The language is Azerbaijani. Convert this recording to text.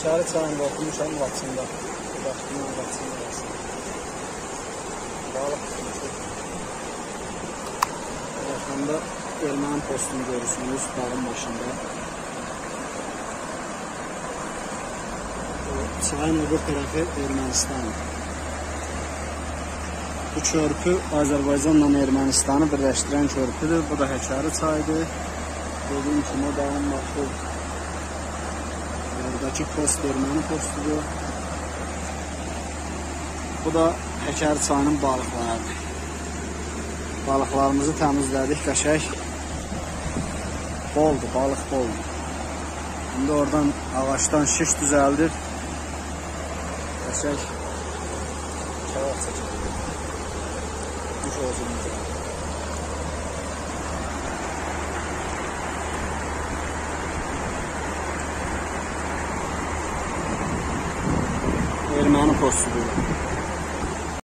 Həkəri çayında oxumuşam Laçında. Vaxtında Laçında yaşayım. Balıq. Yaxında erməni postunu görürsünüz dağın başında. Çayın öbür tərəfi Ermənistan. Bu körpü Azərbaycanla Ermənistanı birləşdirən körpüdür. Bu da Həkəri çayıdır. Dediyim kimi dağın başı Oradakı post erməni postudur. Bu da Həkəri çayının balıqlarıdır. Balıqlarımızı təmizlədik, qəşəng. Boldur, balıq boldur. İndi oradan ağaçdan şiş düzəldir. Qəşəng kavaq çəkilir. Düş olsun bizə. Erməni postudur.